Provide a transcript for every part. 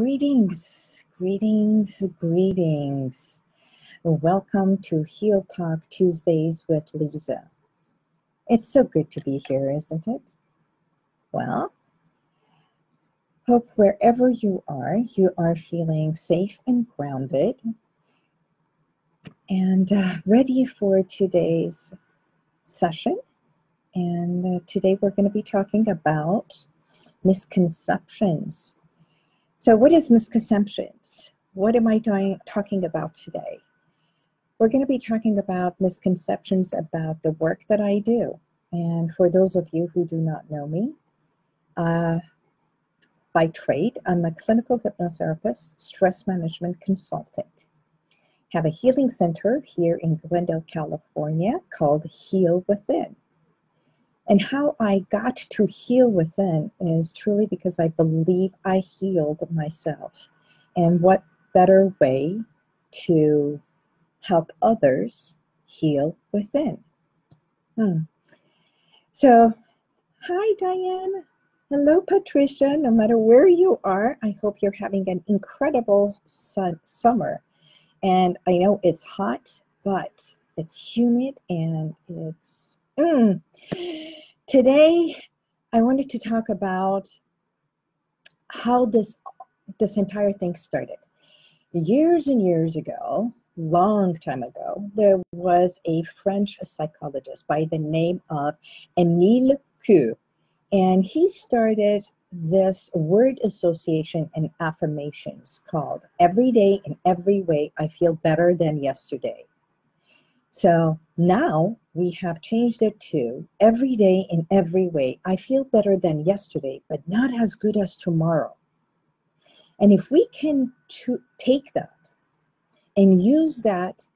Greetings, greetings, greetings. Welcome to Heal Talk Tuesdays with Liza. It's so good to be here, isn't it? Well, hope wherever you are, you are feeling safe and grounded and uh, ready for today's session. And uh, today we're going to be talking about misconceptions so, what is misconceptions? What am I doing, talking about today? We're going to be talking about misconceptions about the work that I do. And for those of you who do not know me, uh, by trade, I'm a clinical hypnotherapist, stress management consultant. Have a healing center here in Glendale, California called Heal Within. And how I got to heal within is truly because I believe I healed myself. And what better way to help others heal within? Hmm. So, hi, Diane. Hello, Patricia. No matter where you are, I hope you're having an incredible sun- summer. And I know it's hot, but it's humid and it's Mm. Today, I wanted to talk about how this this entire thing started. Years and years ago, long time ago, there was a French psychologist by the name of Émile Coué, and he started this word association and affirmations called Every Day in Every Way I Feel Better Than Yesterday. So now we have changed it to every day in every way. I feel better than yesterday, but not as good as tomorrow. And if we can to take that and use that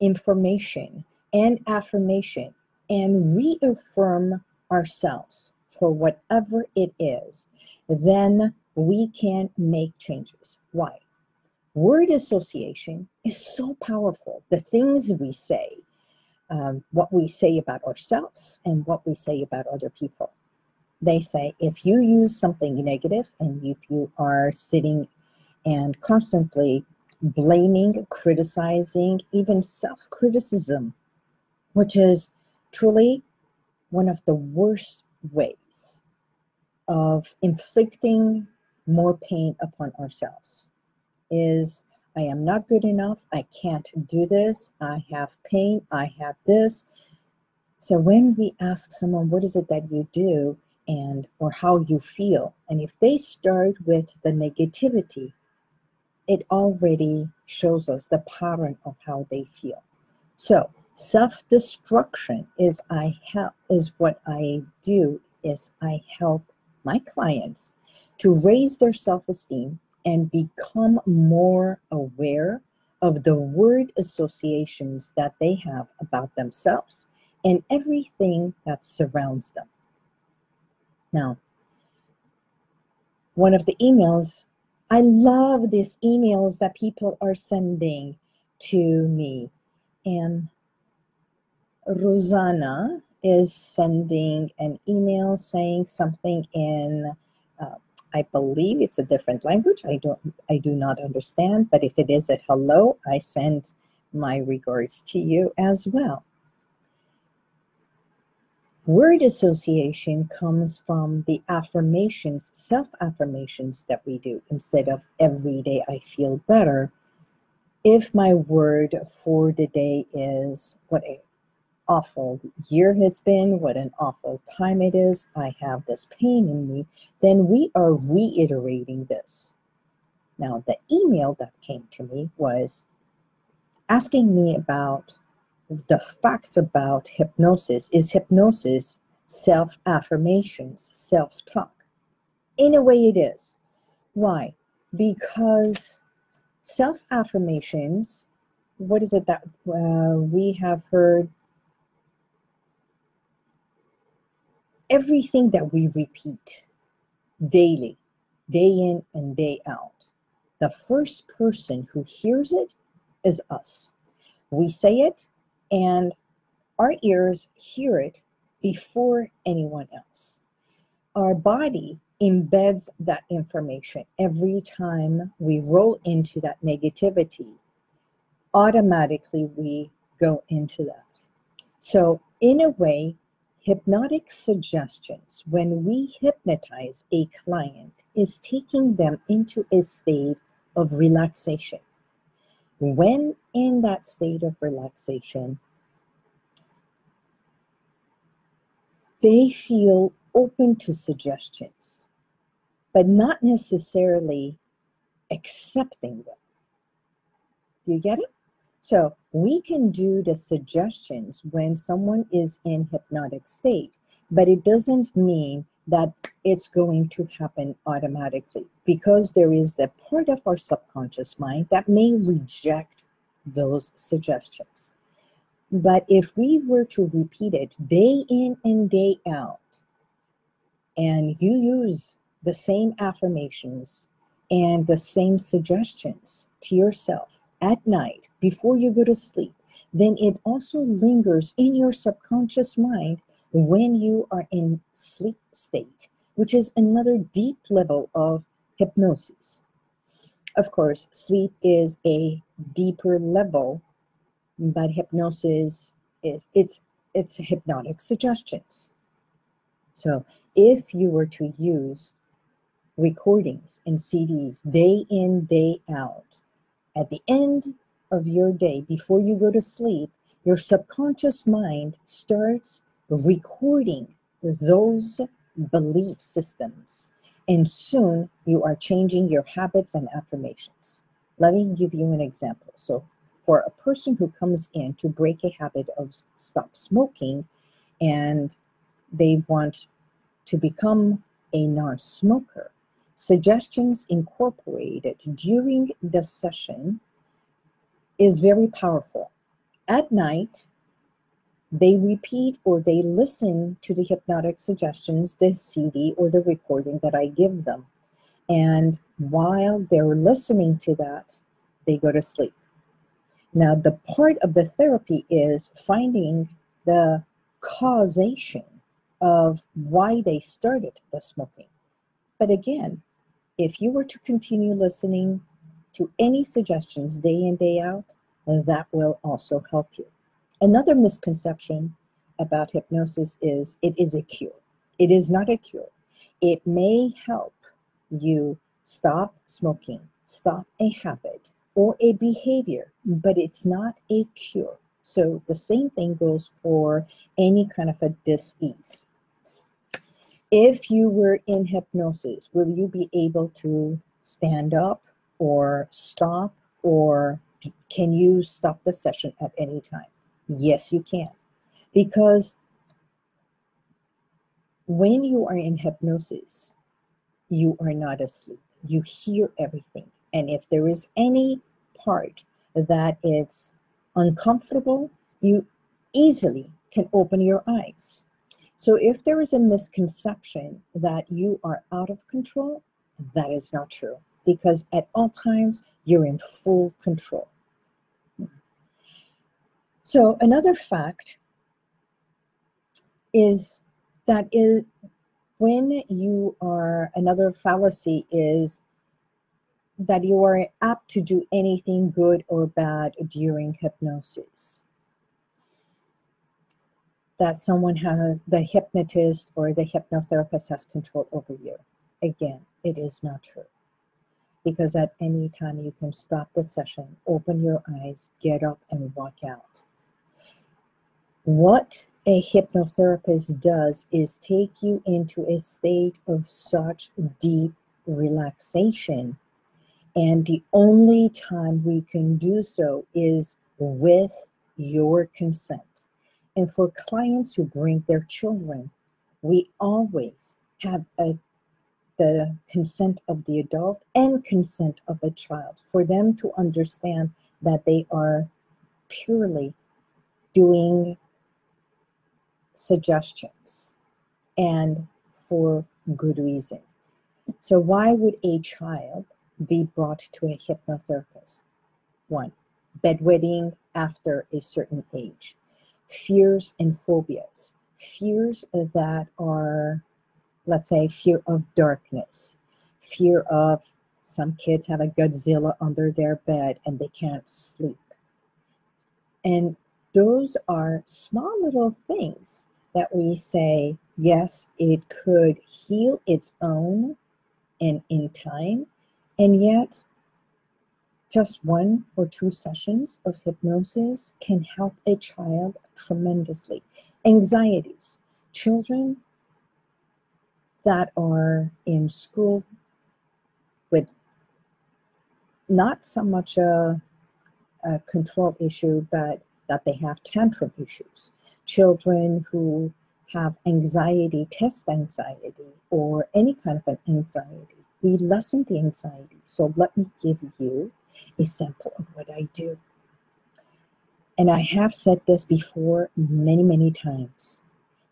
information and affirmation and reaffirm ourselves for whatever it is, then we can make changes. Why? Word association is so powerful. The things we say, um, what we say about ourselves, and what we say about other people. They say if you use something negative and if you are sitting and constantly blaming, criticizing, even self criticism, which is truly one of the worst ways of inflicting more pain upon ourselves is I am not good enough. I can't do this. I have pain. I have this. So when we ask someone, what is it that you do and or how you feel, and if they start with the negativity, it already shows us the pattern of how they feel. So self-destruction is I help is what I do is I help my clients to raise their self-esteem and become more aware of the word associations that they have about themselves and everything that surrounds them. Now, one of the emails, I love these emails that people are sending to me. And Rosanna is sending an email saying something in uh, I believe it's a different language. I don't I do not understand, but if it is a hello, I send my regards to you as well. Word association comes from the affirmations, self affirmations that we do instead of every day I feel better. If my word for the day is what awful year has been, what an awful time it is, I have this pain in me, then we are reiterating this. Now, the email that came to me was asking me about the facts about hypnosis. Is hypnosis self affirmations, self talk? In a way, it is. Why? Because self affirmations, what is it that uh, we have heard everything that we repeat daily, day in and day out, the first person who hears it is us. We say it, and our ears hear it before anyone else. Our body embeds that information. Every time we roll into that negativity, automatically we go into that. So, in a way, hypnotic suggestions, when we hypnotize a client, is taking them into a state of relaxation. When in that state of relaxation, they feel open to suggestions, but not necessarily accepting them. Do you get it? So we can do the suggestions when someone is in hypnotic state, but it doesn't mean that it's going to happen automatically because there is the part of our subconscious mind that may reject those suggestions. But if we were to repeat it day in and day out, and you use the same affirmations and the same suggestions to yourself at night before you go to sleep, then it also lingers in your subconscious mind when you are in sleep state, which is another deep level of hypnosis. Of course, sleep is a deeper level, but hypnosis is it's it's hypnotic suggestions. So if you were to use recordings and CDs day in, day out, at the end of your day, before you go to sleep, your subconscious mind starts recording those belief systems. And soon you are changing your habits and affirmations. Let me give you an example. So, for a person who comes in to break a habit of stop smoking and they want to become a non smoker, suggestions incorporated during the session is very powerful. At night, they repeat or they listen to the hypnotic suggestions, the CD or the recording that I give them. And while they're listening to that, they go to sleep. Now, the part of the therapy is finding the causation of why they started the smoking. But again, if you were to continue listening to any suggestions day in, day out, that will also help you. Another misconception about hypnosis is it is a cure. It is not a cure. It may help you stop smoking, stop a habit or a behavior, but it's not a cure. So the same thing goes for any kind of a disease. If you were in hypnosis, will you be able to stand up or stop or can you stop the session at any time? Yes, you can. Because when you are in hypnosis, you are not asleep. You hear everything. And if there is any part that is uncomfortable, you easily can open your eyes. So if there is a misconception that you are out of control, that is not true because at all times you're in full control. So another fact is that is when you are another fallacy is that you are apt to do anything good or bad during hypnosis. That someone has the hypnotist or the hypnotherapist has control over you. Again, it is not true. Because at any time you can stop the session, open your eyes, get up, and walk out. What a hypnotherapist does is take you into a state of such deep relaxation. And the only time we can do so is with your consent. And for clients who bring their children, we always have a, the consent of the adult and consent of the child for them to understand that they are purely doing suggestions and for good reason. So, why would a child be brought to a hypnotherapist? One, bedwetting after a certain age, fears and phobias, fears that are let's say fear of darkness, fear of some kids have a Godzilla under their bed and they can't sleep. And those are small little things that we say, yes, it could heal its own and in time, and yet just one or two sessions of hypnosis can help a child tremendously. Anxieties. Children that are in school with not so much a, a control issue, but that they have tantrum issues. Children who have anxiety, test anxiety, or any kind of an anxiety. We lessen the anxiety. So let me give you a sample of what I do. And I have said this before many, many times.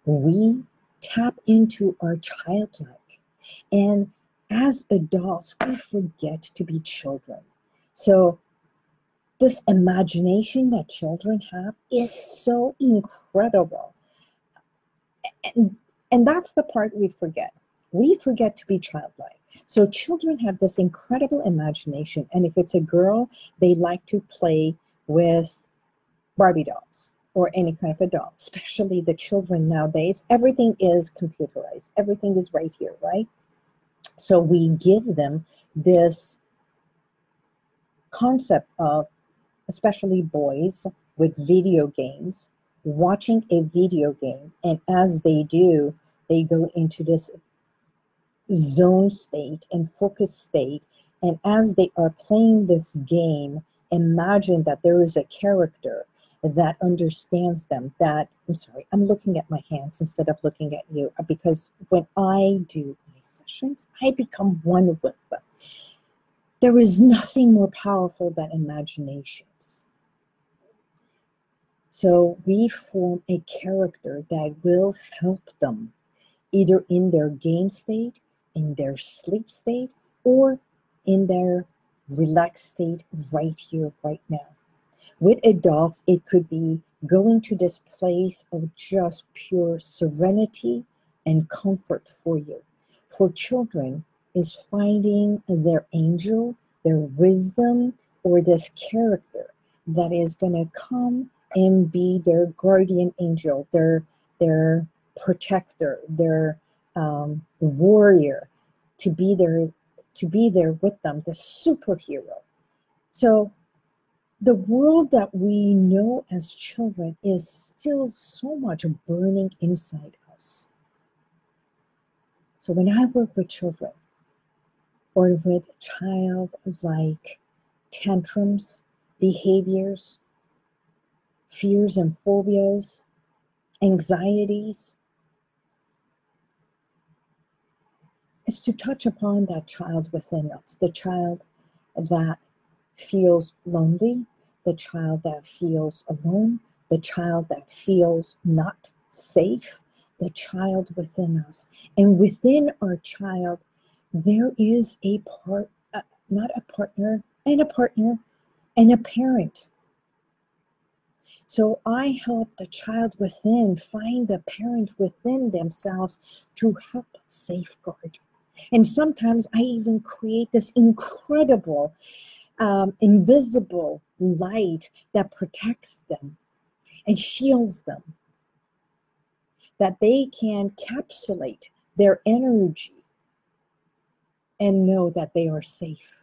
We tap into our childlike. And as adults, we forget to be children. So, this imagination that children have is so incredible. And, and that's the part we forget. We forget to be childlike. So, children have this incredible imagination. And if it's a girl, they like to play with Barbie dolls or any kind of a doll, especially the children nowadays. Everything is computerized, everything is right here, right? So we give them this concept of, especially boys with video games, watching a video game, and as they do, they go into this zone state and focus state. And as they are playing this game, imagine that there is a character that understands them that i'm sorry i'm looking at my hands instead of looking at you because when i do my sessions i become one with them there is nothing more powerful than imaginations so we form a character that will help them either in their game state in their sleep state or in their relaxed state right here right now with adults, it could be going to this place of just pure serenity and comfort for you. For children, is finding their angel, their wisdom, or this character that is going to come and be their guardian angel, their their protector, their um, warrior, to be there to be there with them, the superhero. So the world that we know as children is still so much burning inside us. So when I work with children or with childlike tantrums, behaviors, fears and phobias, anxieties, is to touch upon that child within us, the child that feels lonely, the child that feels alone, the child that feels not safe, the child within us. And within our child, there is a part, uh, not a partner, and a partner, and a parent. So I help the child within find the parent within themselves to help safeguard. And sometimes I even create this incredible um, invisible light that protects them and shields them, that they can capsulate their energy and know that they are safe.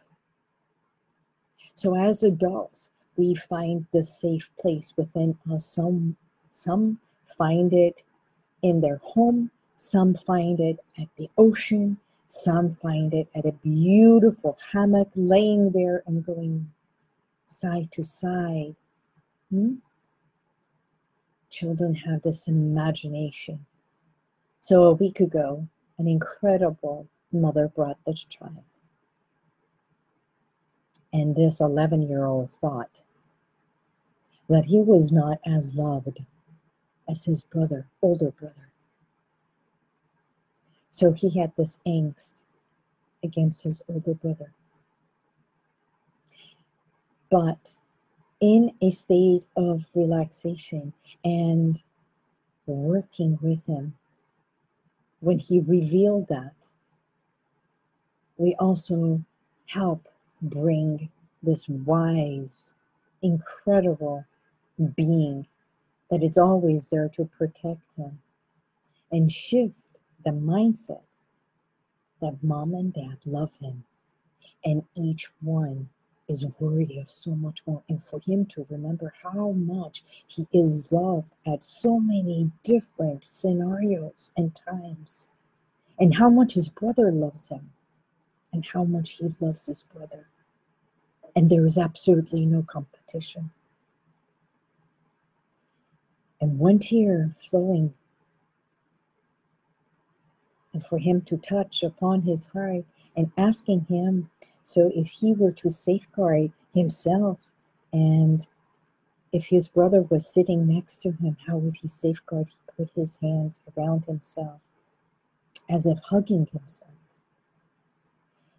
So, as adults, we find the safe place within us. Some, some find it in their home, some find it at the ocean, some find it at a beautiful hammock, laying there and going side to side. Hmm? Children have this imagination. So a week ago, an incredible mother brought this child. And this 11 year old thought that he was not as loved as his brother, older brother. So he had this angst against his older brother. But in a state of relaxation and working with him, when he revealed that, we also help bring this wise, incredible being that is always there to protect him and shift the mindset that mom and dad love him and each one is worthy of so much more. And for him to remember how much he is loved at so many different scenarios and times, and how much his brother loves him, and how much he loves his brother. And there is absolutely no competition. And one tear flowing, for him to touch upon his heart and asking him so if he were to safeguard himself and if his brother was sitting next to him, how would he safeguard? He put his hands around himself as if hugging himself.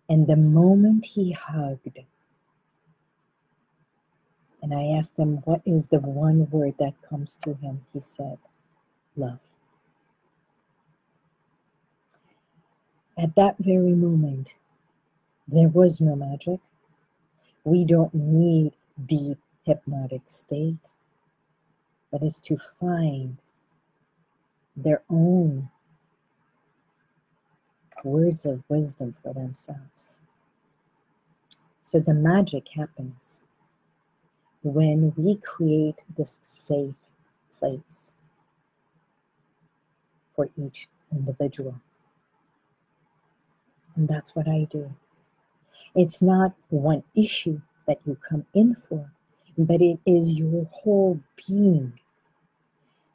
And the moment he hugged, and I asked him, What is the one word that comes to him? He said, Love. At that very moment, there was no magic. We don't need deep hypnotic state, but it's to find their own words of wisdom for themselves. So the magic happens when we create this safe place for each individual. And that's what I do. It's not one issue that you come in for, but it is your whole being.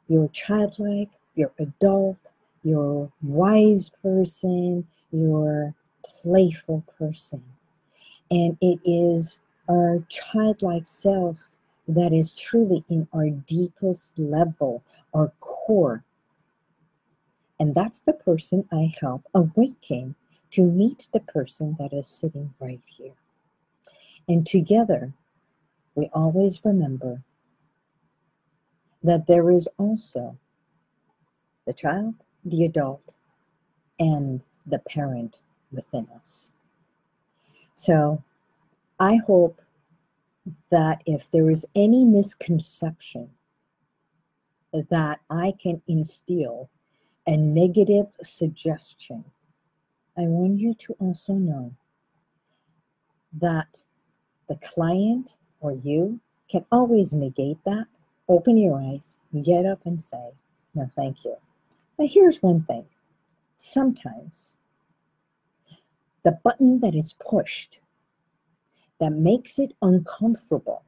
Your childlike, your adult, your wise person, your playful person. And it is our childlike self that is truly in our deepest level, our core. And that's the person I help awaken to meet the person that is sitting right here. And together, we always remember that there is also the child, the adult, and the parent within us. So I hope that if there is any misconception that I can instill a negative suggestion I want you to also know that the client or you can always negate that, open your eyes, get up and say, no, thank you. But here's one thing sometimes the button that is pushed that makes it uncomfortable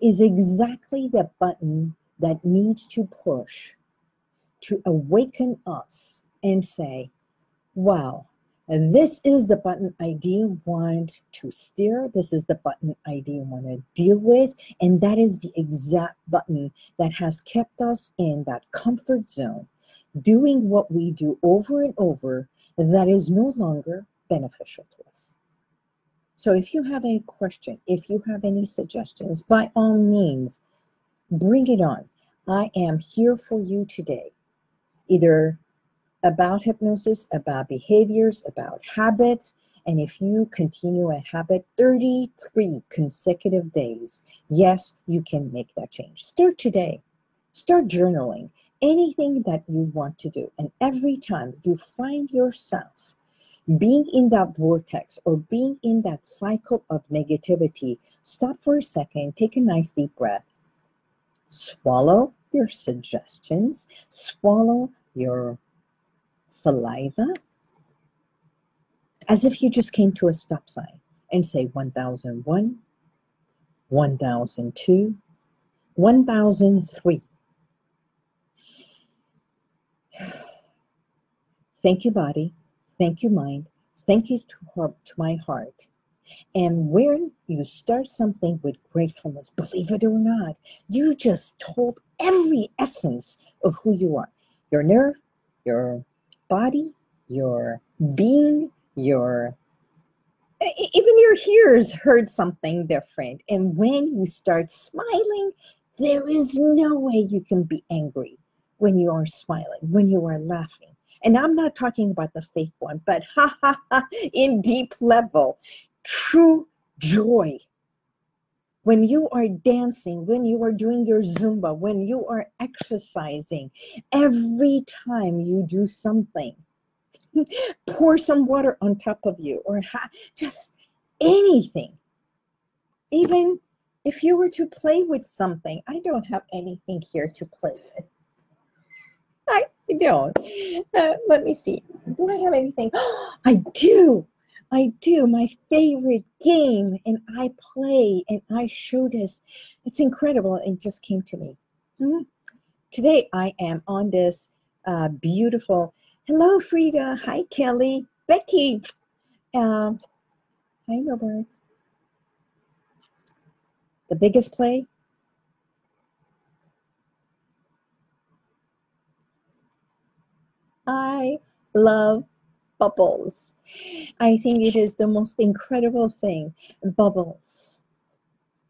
is exactly the button that needs to push to awaken us and say, wow, and this is the button I do want to steer. This is the button I do want to deal with. And that is the exact button that has kept us in that comfort zone, doing what we do over and over that is no longer beneficial to us. So if you have any question, if you have any suggestions, by all means, bring it on. I am here for you today. Either about hypnosis, about behaviors, about habits. And if you continue a habit 33 consecutive days, yes, you can make that change. Start today. Start journaling. Anything that you want to do. And every time you find yourself being in that vortex or being in that cycle of negativity, stop for a second, take a nice deep breath, swallow your suggestions, swallow your saliva as if you just came to a stop sign and say 1001, 1002, 1003. Thank you, body. Thank you, mind. Thank you to, her, to my heart. And when you start something with gratefulness, believe it or not, you just told every essence of who you are your nerve, your body, your being, your even your ears heard something different. And when you start smiling, there is no way you can be angry when you are smiling, when you are laughing. And I'm not talking about the fake one, but ha ha ha, in deep level, true joy. When you are dancing, when you are doing your Zumba, when you are exercising, every time you do something, pour some water on top of you or just anything. Even if you were to play with something, I don't have anything here to play with. I don't. Uh, let me see. Do I have anything? I do. I do. My favorite game, and I play, and I show this. It's incredible. It just came to me. Mm-hmm. Today, I am on this uh, beautiful. Hello, Frida. Hi, Kelly. Becky. Um, hi, Robert. The biggest play I love bubbles. I think it is the most incredible thing. Bubbles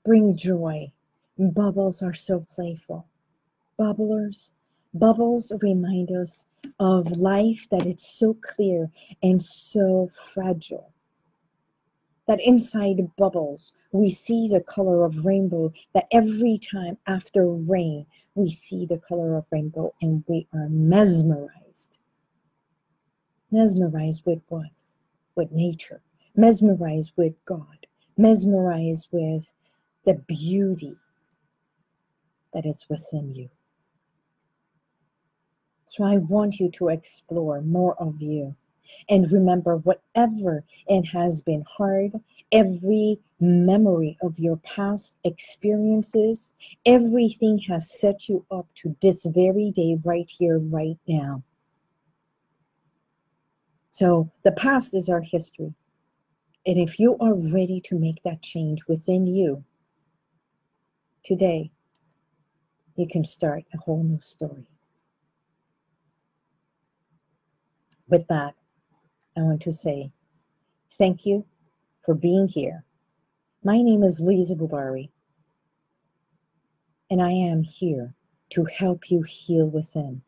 bring joy. Bubbles are so playful. Bubblers, bubbles remind us of life that it's so clear and so fragile. That inside bubbles, we see the color of rainbow, that every time after rain, we see the color of rainbow and we are mesmerized mesmerized with what? With nature, mesmerized with God, mesmerized with the beauty that is within you. So I want you to explore more of you. And remember, whatever it has been hard, every memory of your past experiences, everything has set you up to this very day, right here, right now. So the past is our history. And if you are ready to make that change within you today, you can start a whole new story. With that, I want to say thank you for being here. My name is Liza Boubari, and I am here to help you heal within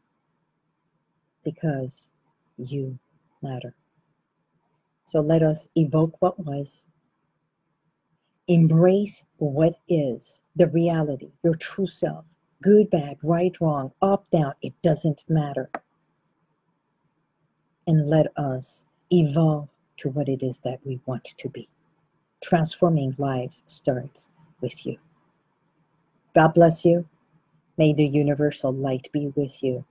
because you matter. So let us evoke what was, embrace what is, the reality, your true self, good, bad, right, wrong, up, down, it doesn't matter. And let us evolve to what it is that we want to be. Transforming lives starts with you. God bless you. May the universal light be with you.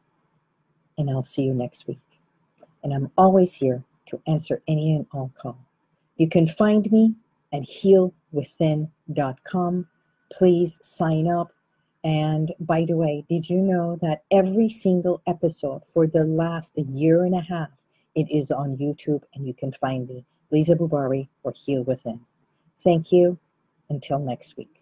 And I'll see you next week and I'm always here to answer any and all call. You can find me at healwithin.com. Please sign up. And by the way, did you know that every single episode for the last year and a half, it is on YouTube and you can find me, Liza Boubari or Heal Within. Thank you. Until next week.